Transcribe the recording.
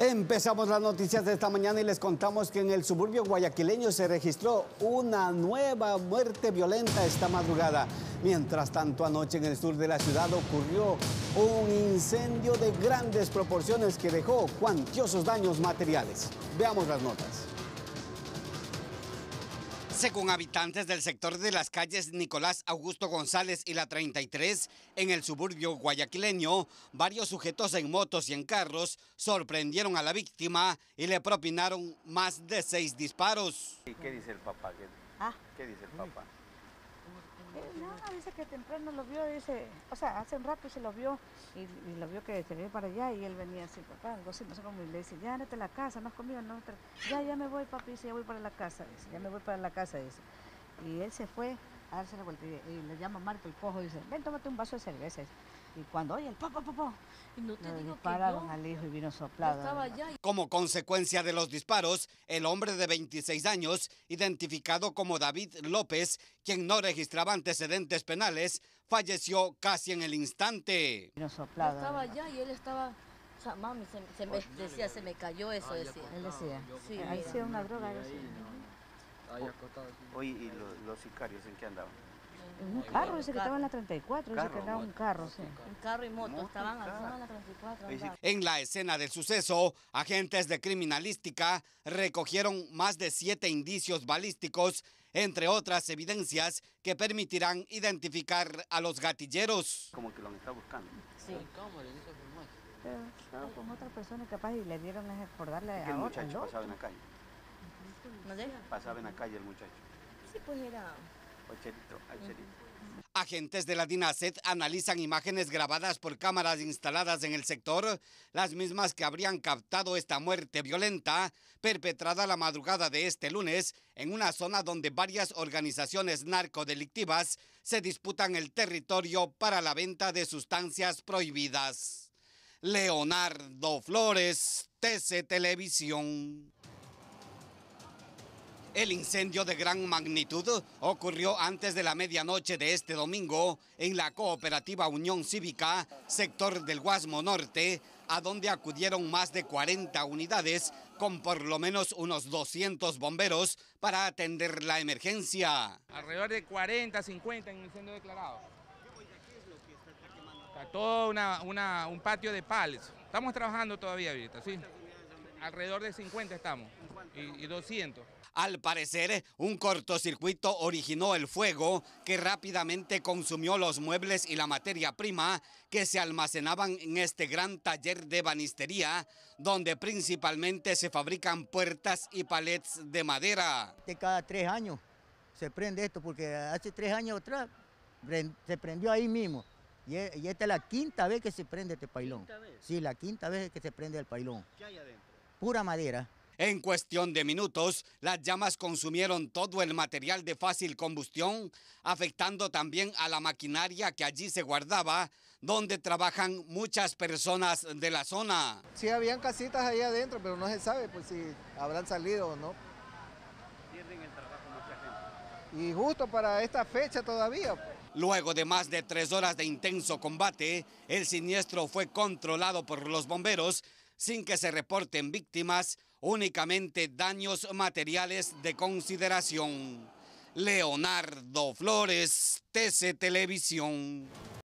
Empezamos las noticias de esta mañana y les contamos que en el suburbio guayaquileño se registró una nueva muerte violenta esta madrugada. Mientras tanto, anoche en el sur de la ciudad ocurrió un incendio de grandes proporciones que dejó cuantiosos daños materiales. Veamos las notas. Según habitantes del sector de las calles Nicolás Augusto González y la 33, en el suburbio guayaquileño, varios sujetos en motos y en carros sorprendieron a la víctima y le propinaron más de seis disparos. ¿Y qué dice el papá? ¿Qué, Ah. qué dice el papá? Eh, no, dice que temprano lo vio, dice, o sea, hace un rato se lo vio y, lo vio que se ve para allá y él venía así, papá, algo así, no sé cómo, y le dice, ya andate a la casa, no has comido, no, ya, ya me voy, papi, dice, ya voy para la casa, dice, ya me voy para la casa, dice. Y él se fue a darse la vuelta y, le llama Marco el cojo dice, ven, tómate un vaso de cerveza. Y cuando oye el papá, papá, Y no te le digo que dispararon yo, al hijo y vino yo soplado. estaba allá y Como consecuencia de los disparos, el hombre de 26 años, identificado como David López, quien no registraba antecedentes penales, falleció casi en el instante. Vino yo soplado. estaba allá y él estaba, o sea, mami, se, se me decía, se me cayó eso, decía. Él decía, Sí, ahí sí una droga. algo así. Oye, ¿y los, los sicarios en qué andaban? En un carro, dice que estaba en la 34, dice que Carro. andaba un carro, sí. Un carro y moto, Moto estaban carro. encima de la 34. Ahí sí. andaban. En la escena del suceso, agentes de criminalística recogieron más de siete indicios balísticos, entre otras evidencias que permitirán identificar a los gatilleros. Como que lo han estado buscando. Sí. Pero estaba con otra persona capaz y le dieron es por darle ¿Y a que el muchacho pasaba en la calle? ¿No deja? Pasaba en la calle el muchacho. Sí, pues era. Agentes de la DINASET analizan imágenes grabadas por cámaras instaladas en el sector, las mismas que habrían captado esta muerte violenta perpetrada la madrugada de este lunes en una zona donde varias organizaciones narcodelictivas se disputan el territorio para la venta de sustancias prohibidas. Leonardo Flores, TC Televisión. El incendio de gran magnitud ocurrió antes de la medianoche de este domingo en la cooperativa Unión Cívica, sector del Guasmo Norte, a donde acudieron más de 40 unidades con por lo menos unos 200 bomberos para atender la emergencia. Alrededor de 40, 50 en incendio declarado. Todo un patio de pales. Estamos trabajando todavía ahorita, ¿sí? Alrededor de 50 estamos y, y 200. Al parecer, un cortocircuito originó el fuego que rápidamente consumió los muebles y la materia prima que se almacenaban en este gran taller de banistería, donde principalmente se fabrican puertas y palets de madera. de cada tres años se prende esto, porque hace tres años atrás se prendió ahí mismo. Y, e- y esta es la quinta vez que se prende este pailón. Sí, la quinta vez que se prende el pailón. ¿Qué hay adentro? Pura madera. En cuestión de minutos, las llamas consumieron todo el material de fácil combustión, afectando también a la maquinaria que allí se guardaba, donde trabajan muchas personas de la zona. Sí, habían casitas ahí adentro, pero no se sabe pues si habrán salido o no. Pierden el trabajo mucha gente. Y justo para esta fecha todavía. Luego de más de tres horas de intenso combate, el siniestro fue controlado por los bomberos sin que se reporten víctimas, únicamente daños materiales de consideración. Leonardo Flores, TC Televisión.